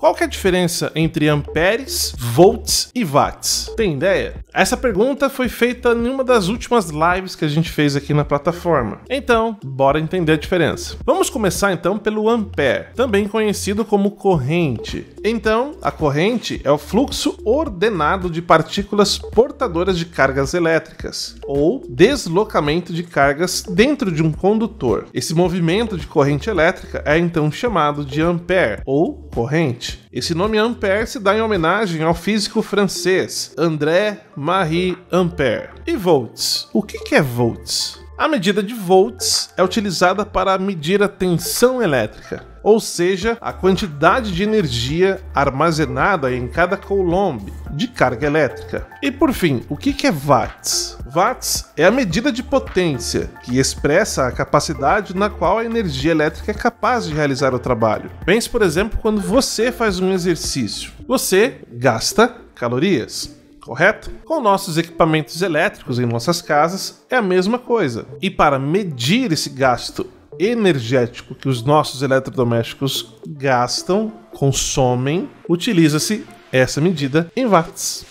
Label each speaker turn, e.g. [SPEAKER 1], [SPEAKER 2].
[SPEAKER 1] Qual que é a diferença entre amperes, volts e watts? Tem ideia? Essa pergunta foi feita em uma das últimas lives que a gente fez aqui na plataforma. Então, bora entender a diferença. Vamos começar então pelo ampere, também conhecido como corrente. Então, a corrente é o fluxo ordenado de partículas portadoras de cargas elétricas ou deslocamento de cargas dentro de um condutor. Esse movimento de corrente elétrica é então chamado de ampere ou corrente. Esse nome Ampère se dá em homenagem ao físico francês André Marie Ampère. E volts? O que é volts? A medida de volts é utilizada para medir a tensão elétrica, ou seja, a quantidade de energia armazenada em cada coulomb de carga elétrica. E por fim, o que é watts? Watts é a medida de potência que expressa a capacidade na qual a energia elétrica é capaz de realizar o trabalho. Pense, por exemplo, quando você faz um exercício. Você gasta calorias correto? Com nossos equipamentos elétricos em nossas casas é a mesma coisa. E para medir esse gasto energético que os nossos eletrodomésticos gastam, consomem, utiliza-se essa medida em watts.